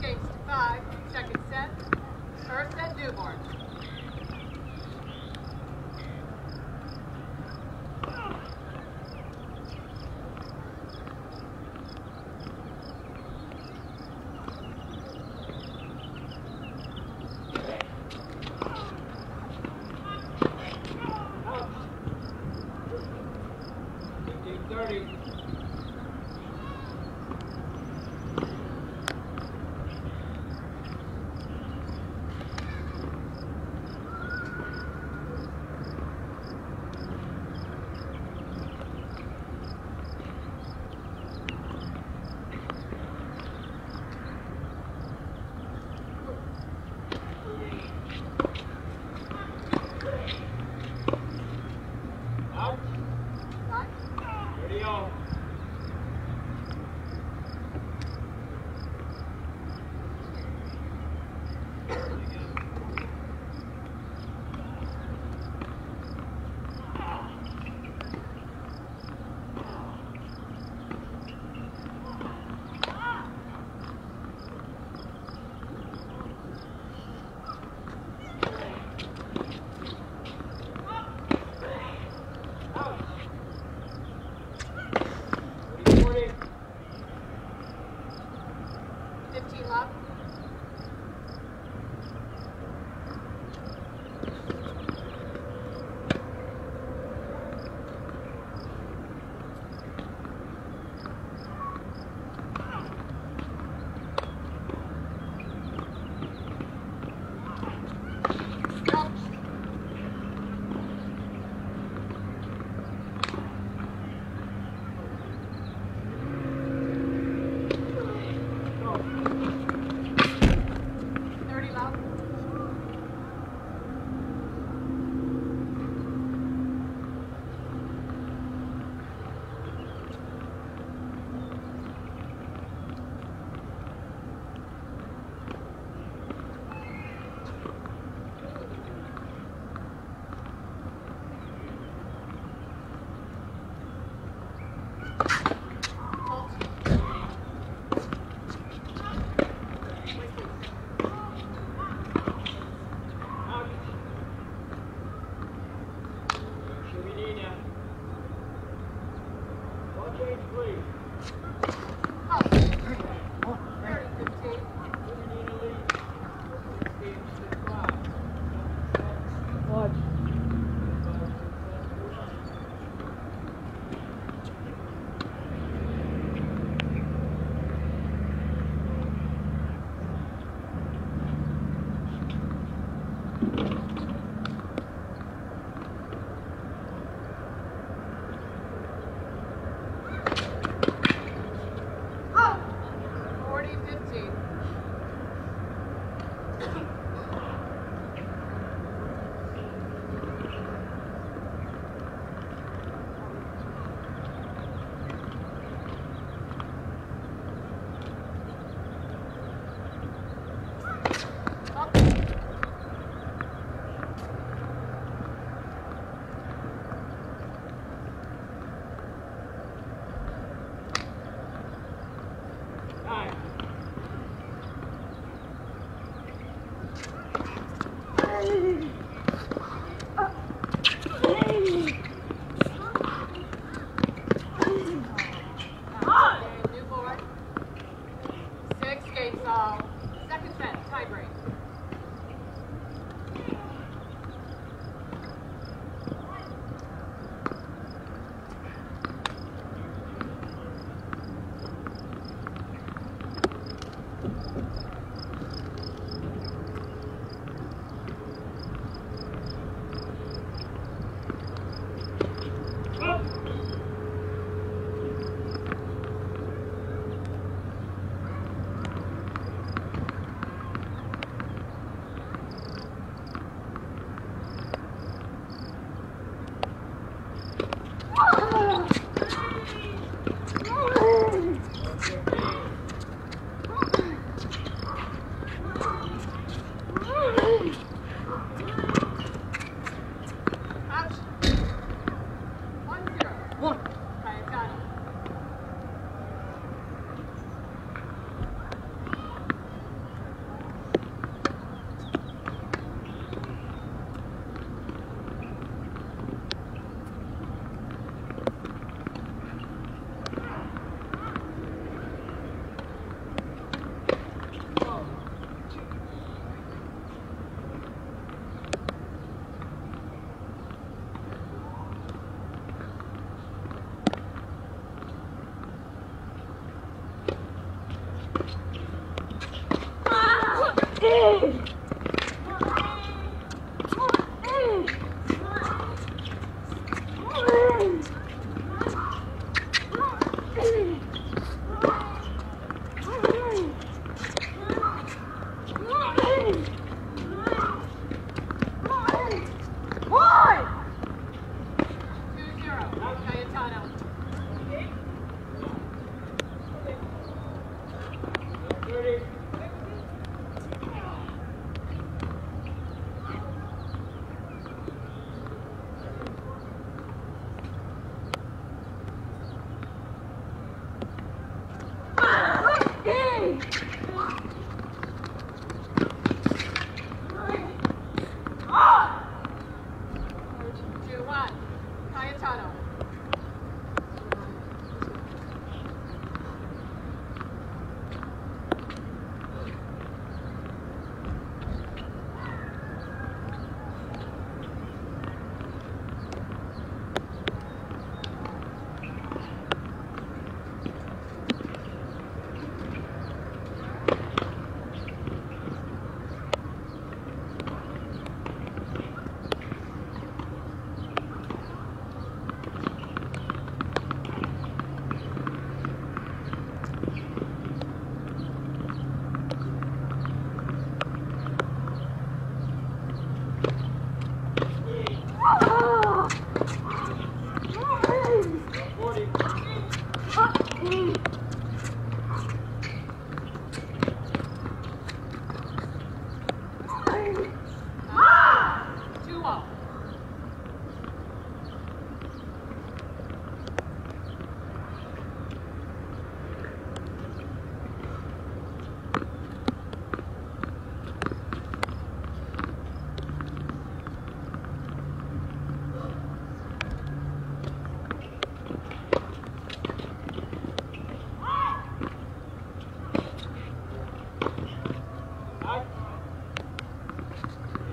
games to five, second set, first set newborn.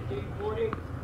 1940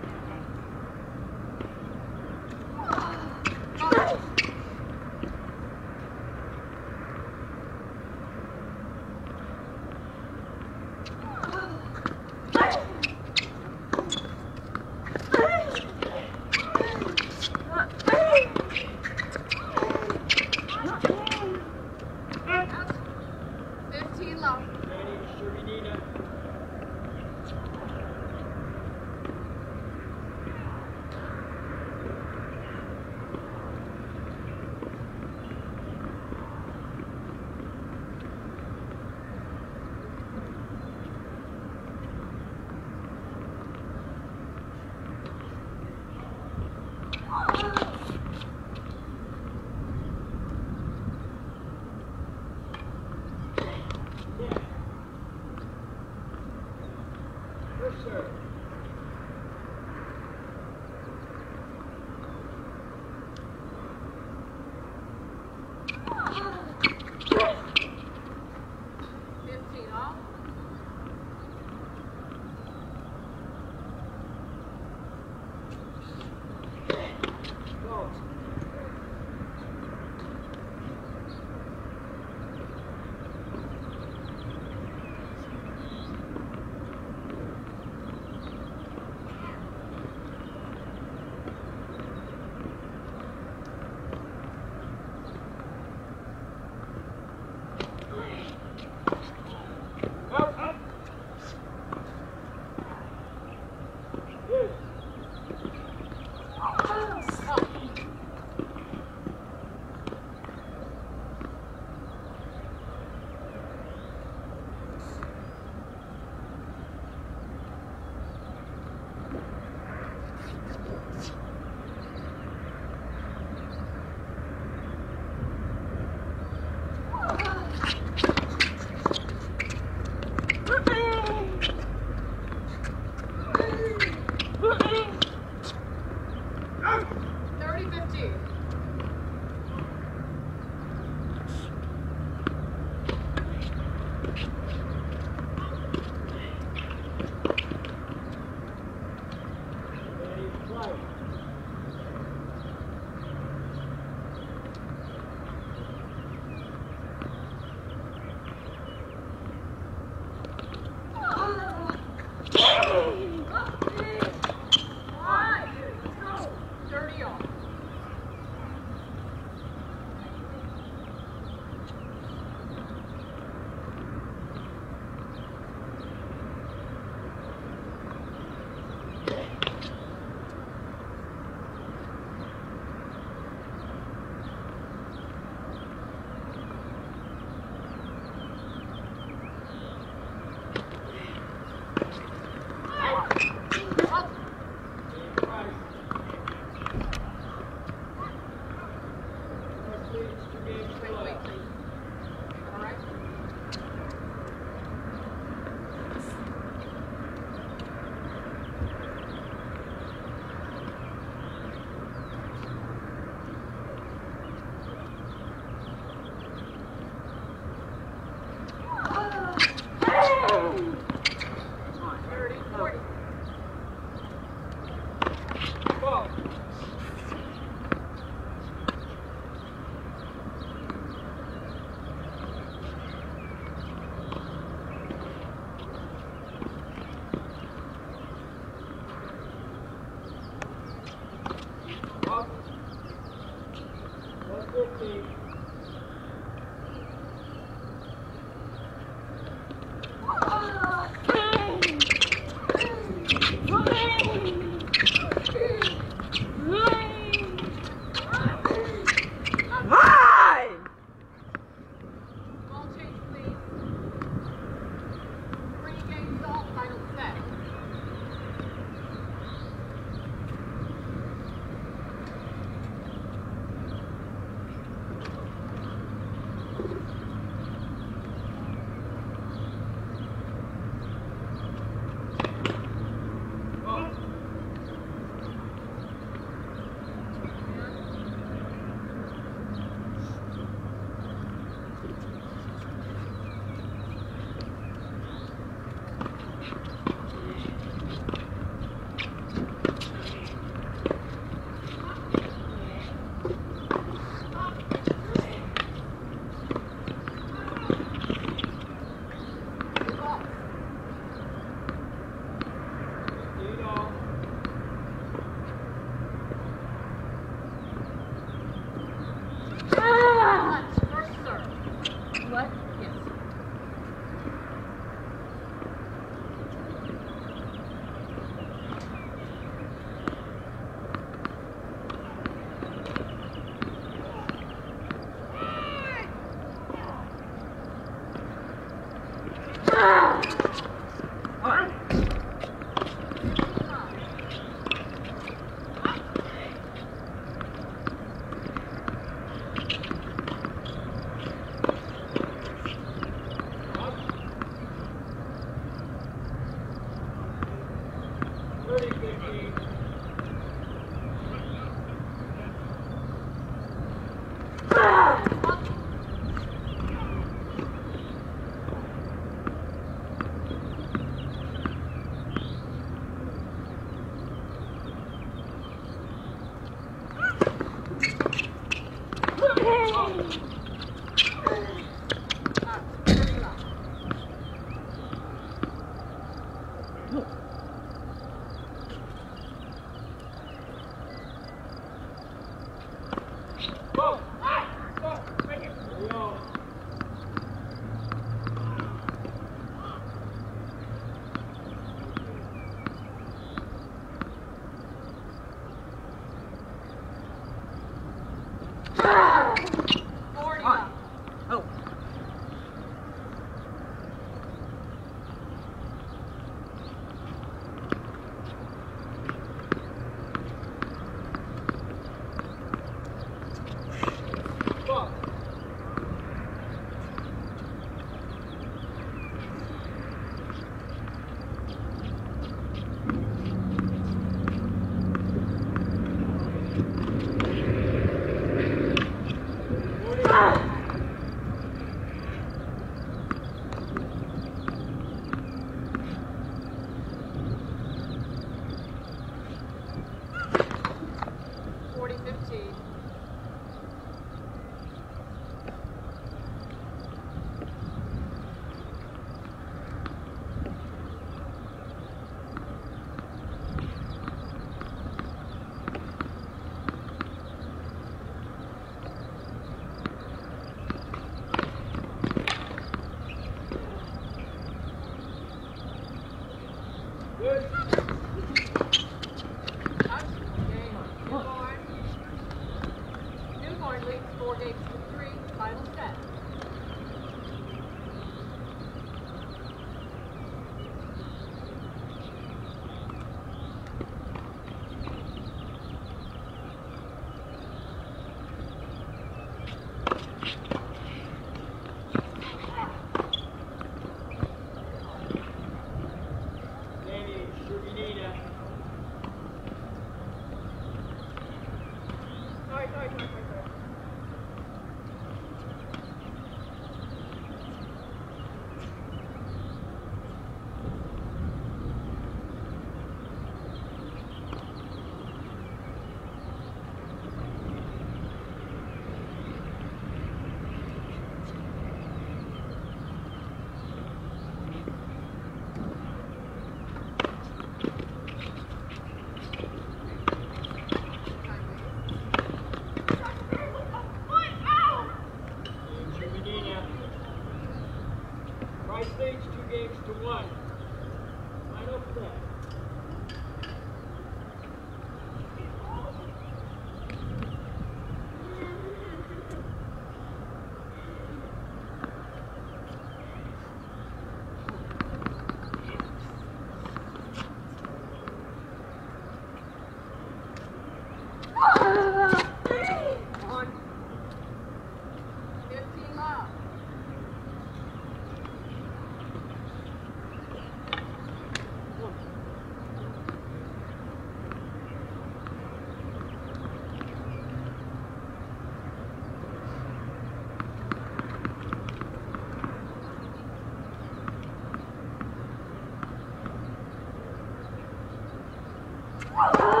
Oh!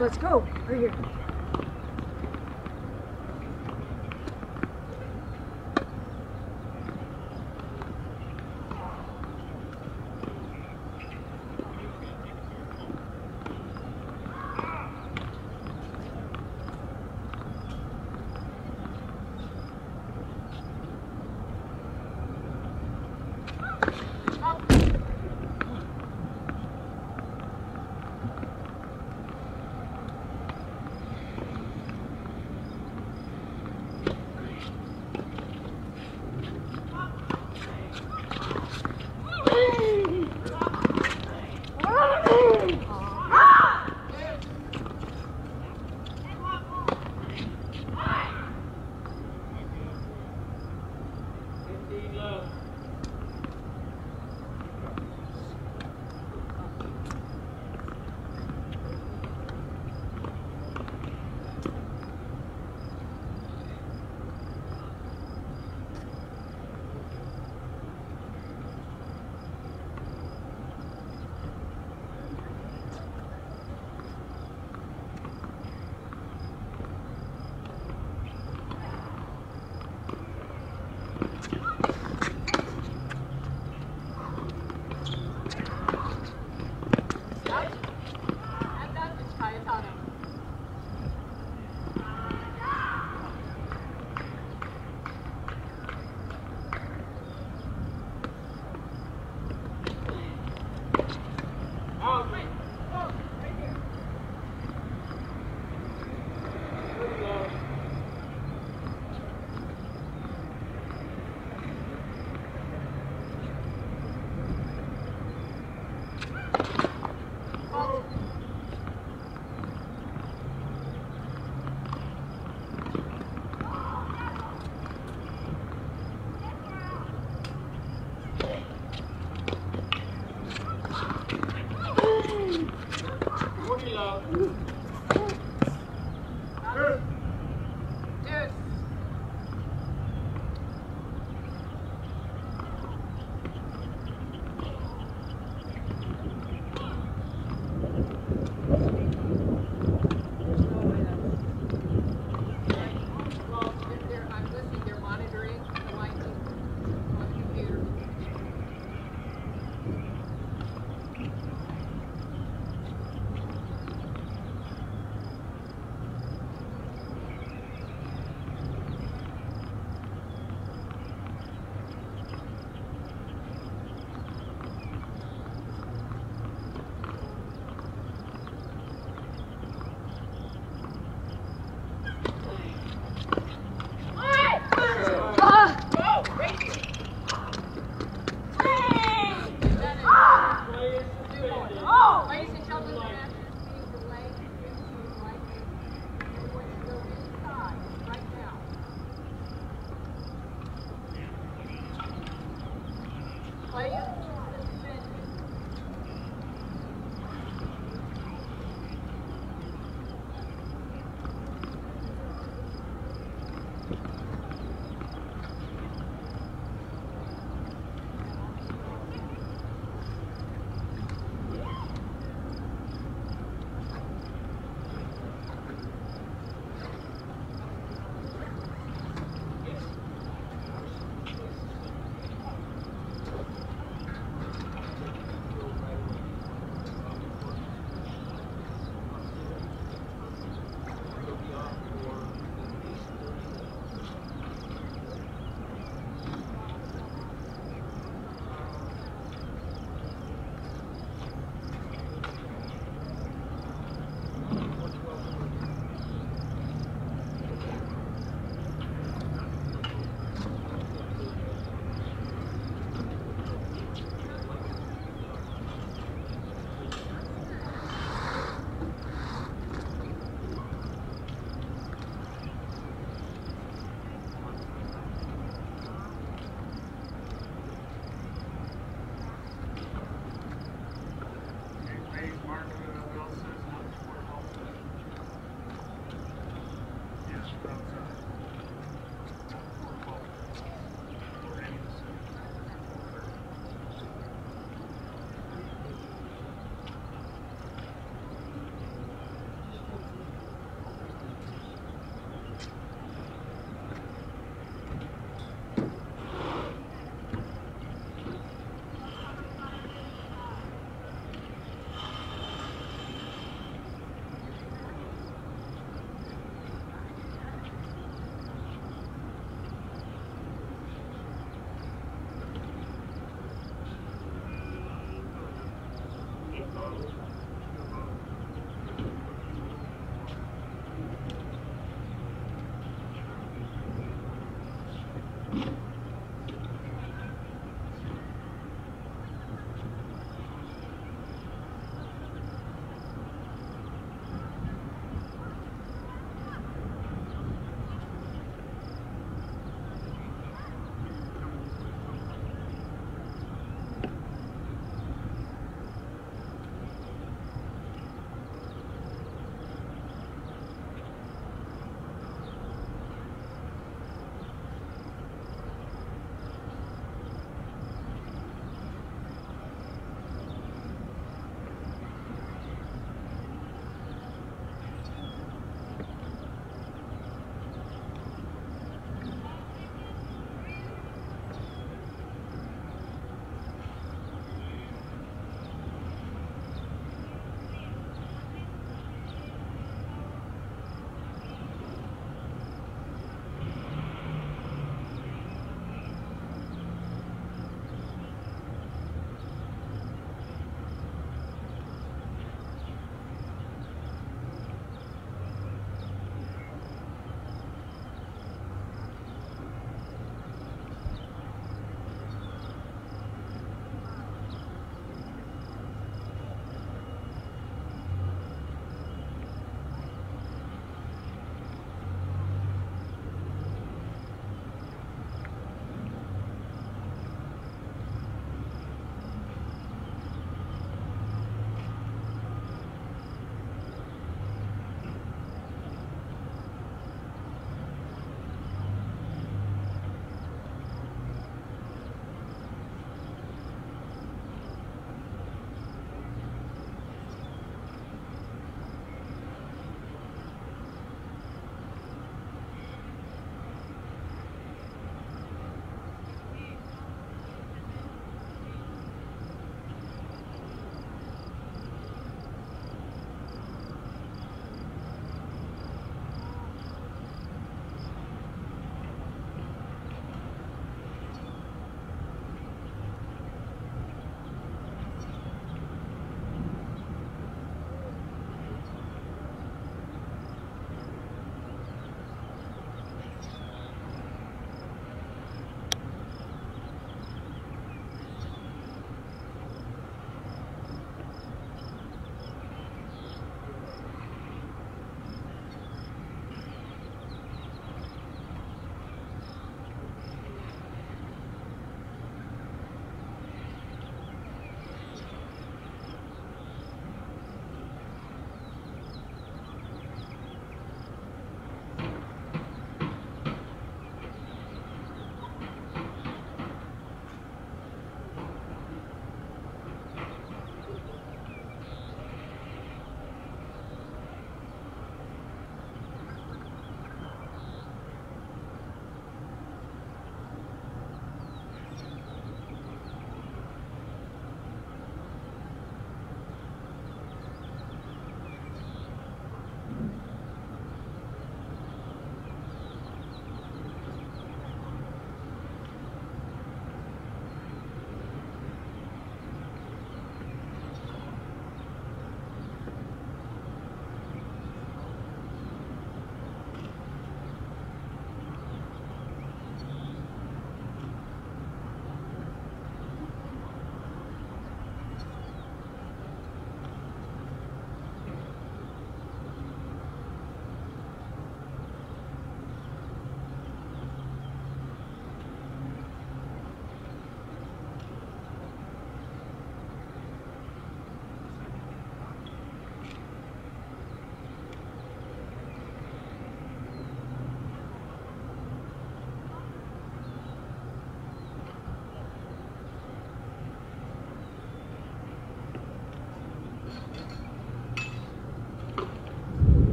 let's go.